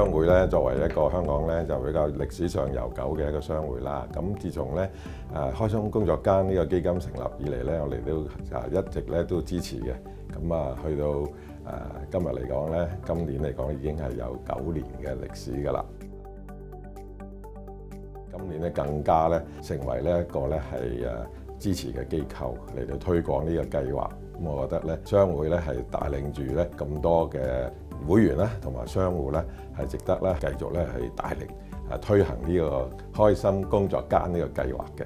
商會咧作為一個香港咧就比較歷史上悠久嘅一個商會啦。咁自從咧誒開心工作間呢個基金成立以嚟咧，我哋都啊一直咧都支持嘅。咁啊去到誒今日嚟講咧，今年嚟講已經係有九年嘅歷史㗎啦。今年咧更加咧成為呢一個咧係誒支持嘅機構嚟到推廣呢個計劃。咁我覺得咧商會咧係帶領住咧咁多嘅會員咧，同埋商戶咧係值得咧繼續咧係大力誒推行呢個開心工作間呢個計劃嘅。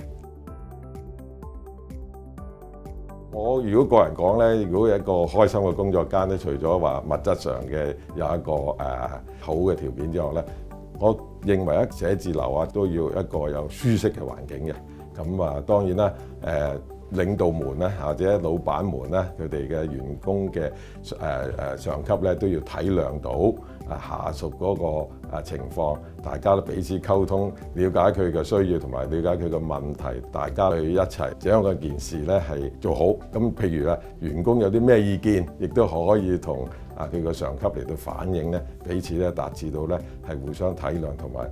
我如果個人講咧，如果一個開心嘅工作間咧，除咗話物質上嘅有一個誒、好嘅條件之外咧，我認為一寫字樓啊都要一個有舒適嘅環境嘅。咁啊當然啦，誒、領導們咧或者老闆們咧，佢哋嘅員工嘅誒誒上級咧都要體諒到。啊下屬嗰個啊情況，大家都彼此溝通，了解佢嘅需要同埋了解佢嘅問題，大家去一齊將嗰件事咧係做好。咁譬如啊，員工有啲咩意見，亦都可以同啊佢個上級嚟到反映咧，彼此咧達至到咧係互相體諒同埋誒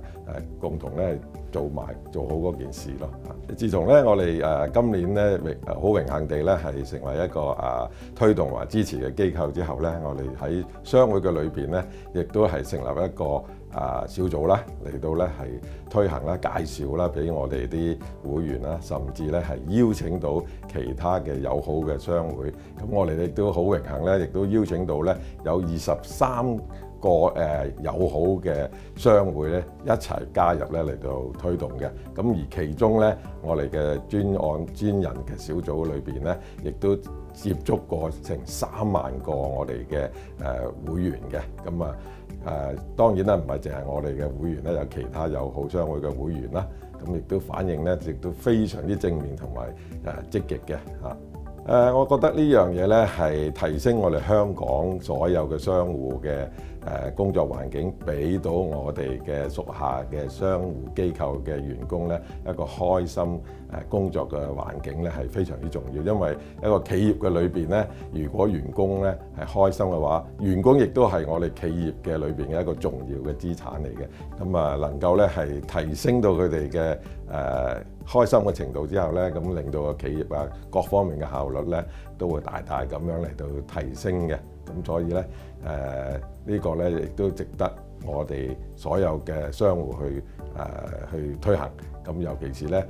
共同咧做埋做好嗰件事咯。自從咧我哋誒今年咧好榮幸地咧係成為一個啊推動或支持嘅機構之後咧，我哋喺商會嘅裏邊咧亦都係成立一個啊小組啦，嚟到咧係推行啦、介紹啦俾我哋啲會員啦，甚至咧係邀請到其他嘅友好嘅商會。咁我哋亦都好榮幸咧，亦都邀請到咧有二十三個誒友好嘅商會咧一齊加入咧嚟到推動嘅。咁而其中咧，我哋嘅專案專人嘅小組裏邊咧，亦都接觸過成三萬個我哋嘅誒會員嘅。咁啊誒當然啦，唔係淨係我哋嘅會員咧，有其他友好商會嘅會員啦。咁亦都反應咧，亦都非常之正面同埋誒積極嘅嚇。誒，我覺得呢樣嘢咧係提升我哋香港所有嘅商戶嘅誒工作環境，俾到我哋嘅屬下嘅商戶機構嘅員工咧一個開心誒工作嘅環境咧係非常之重要。因為一個企業嘅裏邊咧，如果員工咧係開心嘅話，員工亦都係我哋企業嘅裏邊嘅一個重要嘅資產嚟嘅。咁啊，能夠咧係提升到佢哋嘅誒開心嘅程度之後咧，咁令到個企業啊各方面嘅效率咧都會大大咁樣嚟到提升嘅。咁所以咧誒呢個咧亦都值得我哋所有嘅商户去誒去推行。咁尤其是咧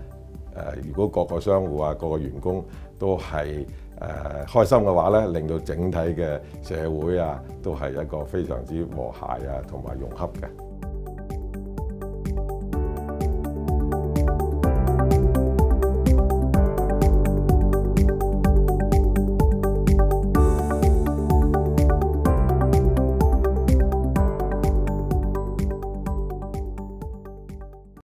誒，如果各個商户啊、各個員工都係誒開心嘅話咧，令到整體嘅社會啊都係一個非常之和諧啊同埋融洽嘅。